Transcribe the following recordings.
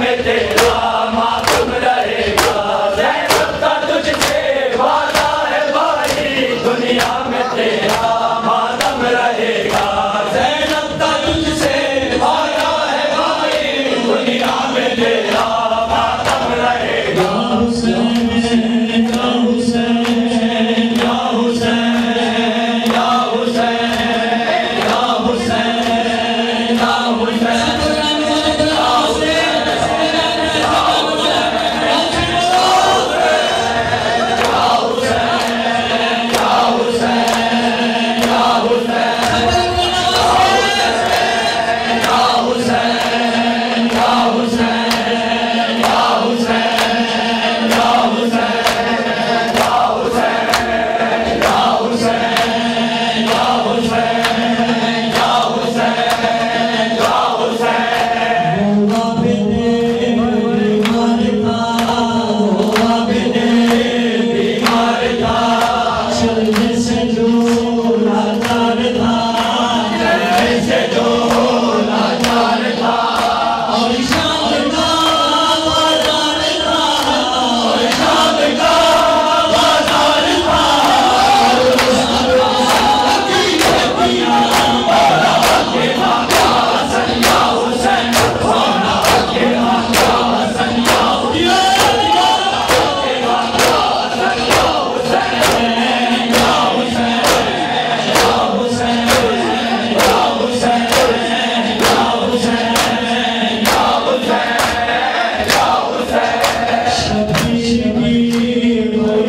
me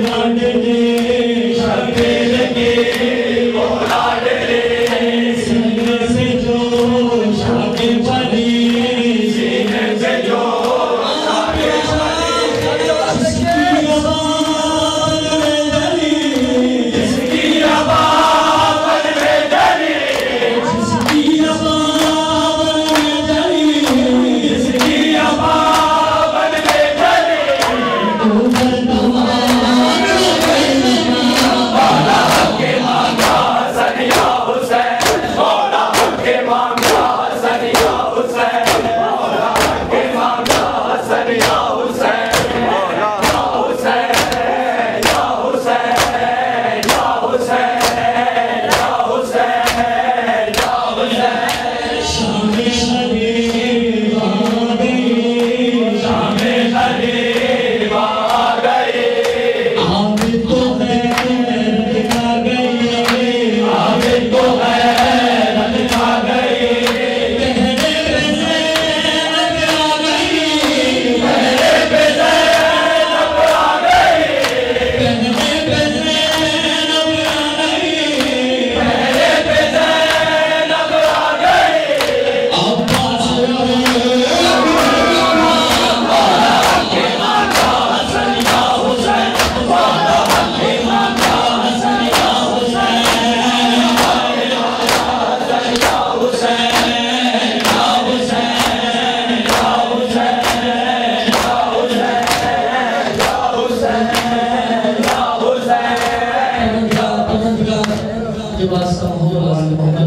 Monday.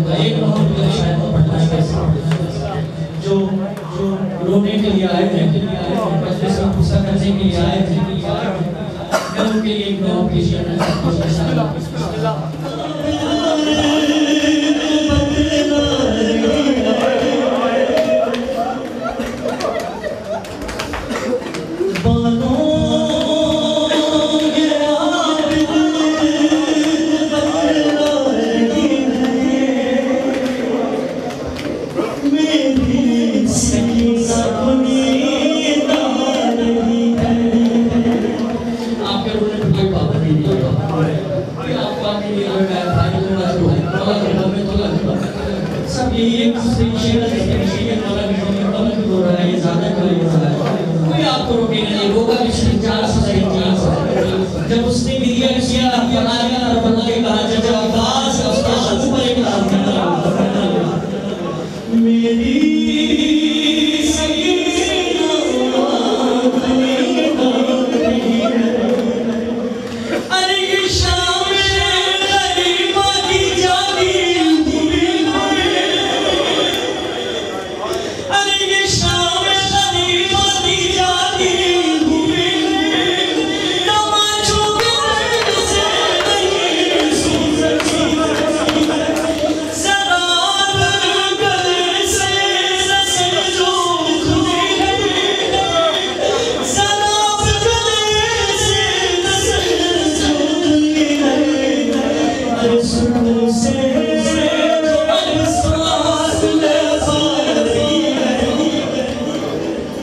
होता है। एक बहुत बड़ा शायद पटना के जो जो रोने के लिए आए थे बच्चे गुस्सा करने के लिए आए थे। मैं उनके लिए एक गाँव की शेयर करना चाहता हूँ Mesti dilihat siapa yang berlari berlari bahagia.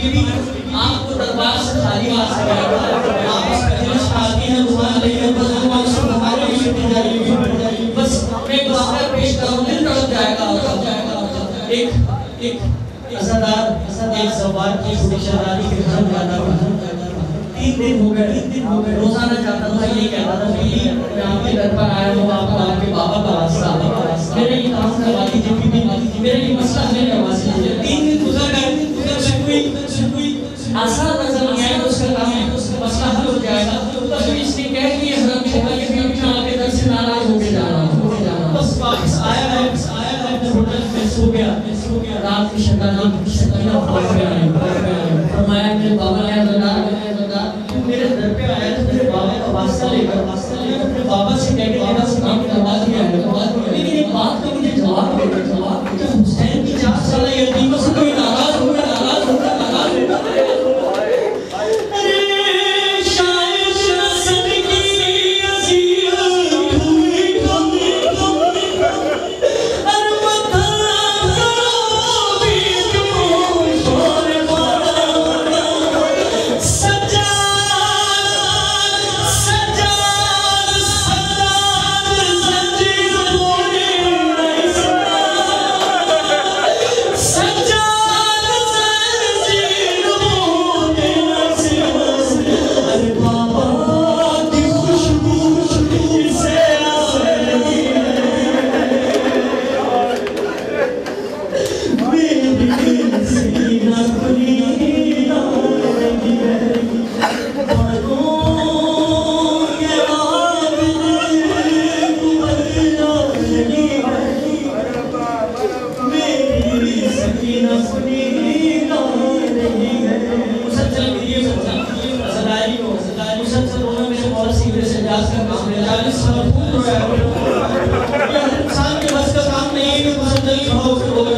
बीवी आपको दरबार से खाली हाथ से आप उस पहले शादी में घुमा रही है बस भगवान से भगवान की छुट्टी जा रही है बस मैं गुस्सा पेश करूँ दिल तड़प जाएगा तड़प जाएगा। एक एक असरदार एक सवाल की खुशहाली के घर जाता हूँ तीन दिन हो गए, तीन दिन हो गए, रोज़ाना जाता था ये कहता था बीवी मैं आपके に構わせるこ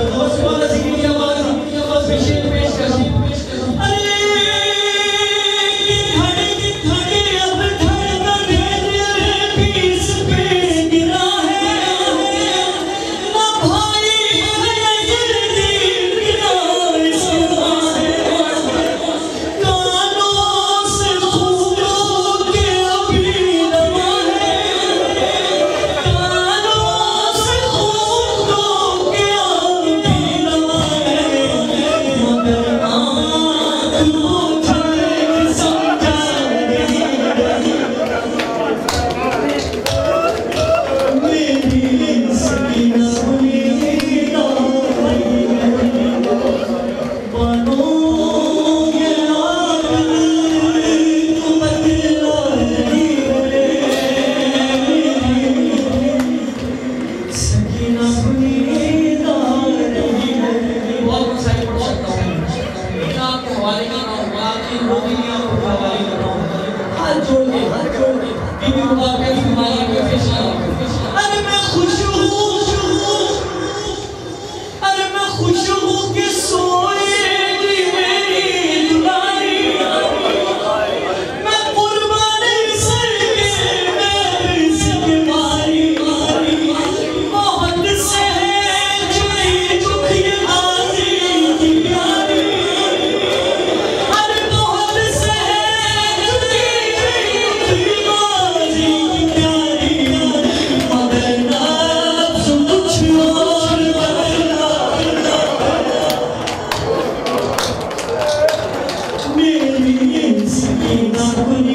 죽은